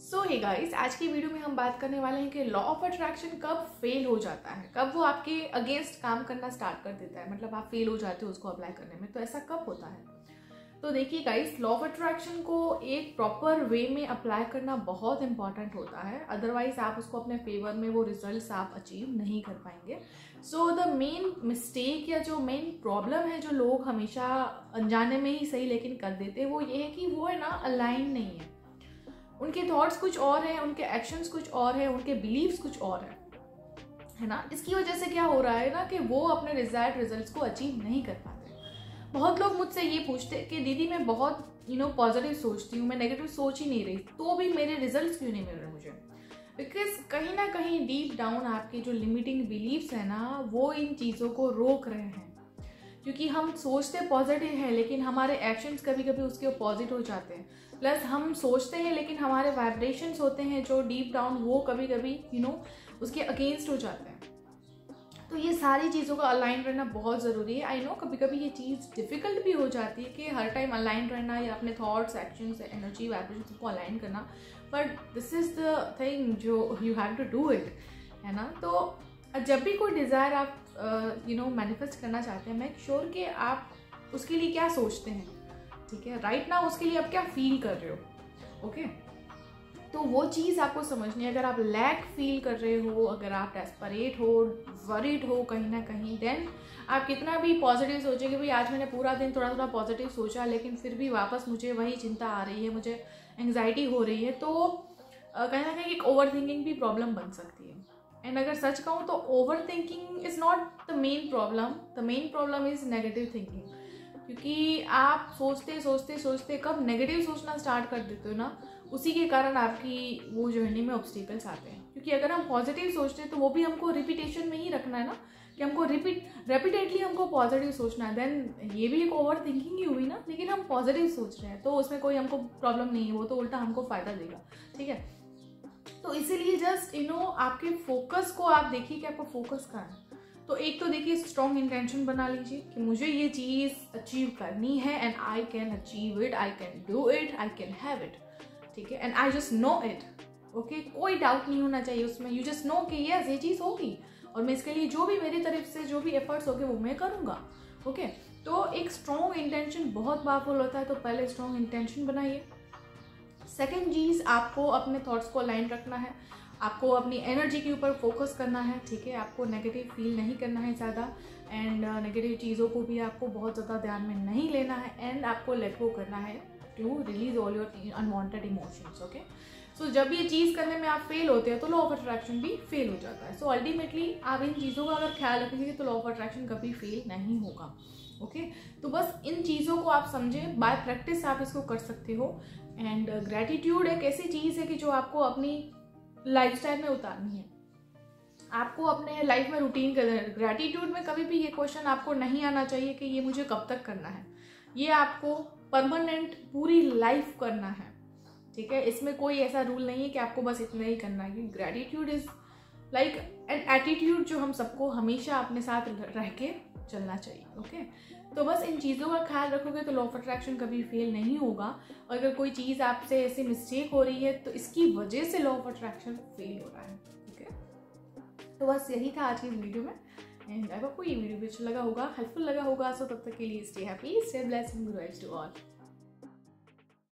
सो hey guys आज की video में हम बात करने वाले हैं कि लॉ ऑफ़ अट्रैक्शन कब फेल हो जाता है। कब वो आपके अगेंस्ट काम करना स्टार्ट कर देता है। मतलब आप फेल हो जाते हो उसको अप्लाई करने में। तो ऐसा कब होता है? तो देखिए गाइस लॉ ऑफ़ अट्रैक्शन को एक प्रॉपर वे में अप्लाई करना बहुत इंपॉर्टेंट होता है। अदरवाइज़ आप उसको अपने फेवर में वो रिजल्ट्स आप अचीव नहीं कर पाएँगे। सो द मेन मिस्टेक या जो मेन प्रॉब्लम है जो लोग हमेशा अनजाने में ही सही लेकिन कर देते हैं, वो ये है कि वो है ना अलाइन नहीं है। उनके थॉट्स कुछ और हैं, उनके एक्शंस कुछ और हैं, उनके बिलीव्स कुछ और हैं। है ना? इसकी वजह से क्या हो रहा है ना कि वो अपने डिजायर्ड रिजल्ट्स को अचीव नहीं कर पाते। बहुत लोग मुझसे ये पूछते कि, दीदी, मैं बहुत यू नो पॉजिटिव सोचती हूँ, मैं नेगेटिव सोच ही नहीं रही तो भी मेरे रिजल्ट्स क्यों नहीं मिल रहे मुझे? बिकॉज़ कहीं ना कहीं डीप डाउन आपके जो लिमिटिंग बिलीव्स है ना, वो इन चीज़ों को रोक रहे हैं। क्योंकि हम सोचते पॉजिटिव हैं, लेकिन हमारे एक्शंस कभी कभी उसके अपोजिट हो जाते हैं। प्लस हम सोचते हैं, लेकिन हमारे वाइब्रेशंस होते हैं जो डीप डाउन वो कभी कभी यू नो उसके अगेंस्ट हो जाते हैं। तो ये सारी चीज़ों का अलाइन रहना बहुत ज़रूरी है। आई नो कभी कभी ये चीज़ डिफ़िकल्ट भी हो जाती है कि हर टाइम अलाइन रहना या अपने थॉट्स एक्शंस एनर्जी वाइब्रेशन को अलाइन करना। But this is the thing जो you have to do it है ना? तो जब भी कोई डिज़ायर आप यू नो मैनिफेस्ट करना चाहते हैं। मेक श्योर कि आप उसके लिए क्या सोचते हैं, ठीक है? राइट ना उसके लिए आप क्या फील कर रहे हो ओके तो वो चीज़ आपको समझनी है। अगर आप लैक फील कर रहे हो, अगर आप डेस्परेट हो वरीड हो कहीं ना कहीं देन आप कितना भी पॉजिटिव सोचे कि भाई आज मैंने पूरा दिन थोड़ा थोड़ा पॉजिटिव सोचा, लेकिन फिर भी वापस मुझे वही चिंता आ रही है, मुझे एंग्जाइटी हो रही है तो कहीं ना कहीं एक ओवर थिंकिंग भी प्रॉब्लम बन सकती है। एंड अगर सच कहूँ तो over thinking is not the main problem the main problem is negative thinking क्योंकि आप सोचते सोचते सोचते कब नेगेटिव सोचना स्टार्ट कर देते हो ना, उसी के कारण आपकी वो जर्नी में ऑब्स्टिकल्स आते हैं। क्योंकि अगर हम पॉजिटिव सोचते हैं तो वो भी हमको रिपीटेशन में ही रखना है ना, कि हमको रिपीट रेपिटेडली हमको पॉजिटिव सोचना है। देन ये भी एक ओवर थिंकिंग ही हुई ना, लेकिन हम पॉजिटिव सोच रहे हैं तो उसमें कोई हमको प्रॉब्लम नहीं है, वो तो उल्टा हमको फ़ायदा देगा। ठीक है? तो इसीलिए जस्ट यू नो आपके फोकस को आप देखिए कि आपका फोकस कहाँ है। तो एक तो देखिए स्ट्रॉन्ग इंटेंशन बना लीजिए कि मुझे ये चीज़ अचीव करनी है and I can achieve it I can do it I can have it ठीक है? And I just know it okay कोई डाउट नहीं होना चाहिए उसमें। यू जस्ट नो कि यस ये चीज़ होगी। और मैं इसके लिए जो भी मेरी तरफ़ से जो भी एफर्ट्स होंगे वो मैं करूँगा ओके okay? तो एक स्ट्रॉन्ग इंटेंशन बहुत पावरफुल होता है तो पहले स्ट्रॉन्ग इंटेंशन बनाइए। सेकेंड चीज़, आपको अपने थॉट्स को अलाइन रखना है। आपको अपनी एनर्जी के ऊपर फोकस करना है, ठीक है? आपको नेगेटिव फील नहीं करना है ज़्यादा एंड नेगेटिव चीज़ों को भी आपको बहुत ज़्यादा ध्यान में नहीं लेना है एंड आपको लेट गो करना है। To release all your unwanted emotions okay so जब ये चीज़ करने में आप फेल होते हैं तो लॉ ऑफ़ अट्रैक्शन भी फेल हो जाता है। सो so, अल्टीमेटली आप इन चीज़ों का अगर ख्याल रखेंगे तो लॉ ऑफ़ अट्रैक्शन कभी फेल नहीं होगा ओके okay? तो बस इन चीज़ों को आप समझें बाय प्रैक्टिस आप इसको कर सकते हो। एंड ग्रेटिट्यूड एक ऐसी चीज़ है कि जो आपको अपनी लाइफस्टाइल में उतारनी है। आपको अपने लाइफ में रूटीन करना है ग्रेटिट्यूड में कभी भी ये क्वेश्चन आपको नहीं आना चाहिए कि ये मुझे कब तक करना है। ये आपको परमानेंट पूरी लाइफ करना है। ठीक है? इसमें कोई ऐसा रूल नहीं है कि आपको बस इतना ही करना है। Gratitude is like an attitude जो हम सबको हमेशा अपने साथ रह के चलना चाहिए ओके तो बस इन चीज़ों का ख्याल रखोगे तो लॉ ऑफ़ अट्रैक्शन कभी फेल नहीं होगा। और अगर कोई चीज़ आपसे ऐसी मिस्टेक हो रही है तो इसकी वजह से लॉ ऑफ़ अट्रैक्शन फेल हो रहा है ओके तो बस यही था आज की वीडियो में। एंड आई आपको ये वीडियो भी अच्छा लगा होगा हेल्पफुल लगा होगा सो तब तक के लिए stay happy stay blessing to all